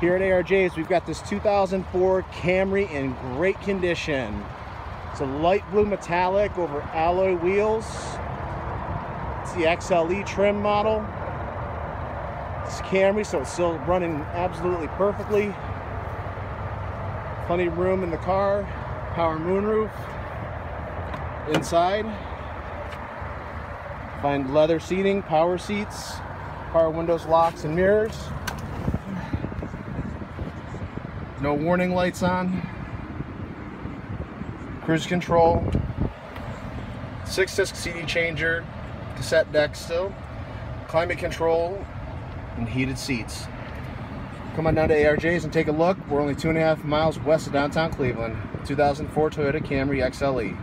Here at ARJ's, we've got this 2004 Camry in great condition. It's a light blue metallic over alloy wheels. It's the XLE trim model. It's Camry, so it's still running absolutely perfectly. Plenty of room in the car. Power moonroof. Inside, find leather seating, power seats, power windows, locks, and mirrors. No warning lights on. Cruise control. Six disc CD changer, cassette deck still. Climate control and heated seats. Come on down to ARJ's and take a look. We're only two and a half miles west of downtown Cleveland. 2004 Toyota Camry XLE.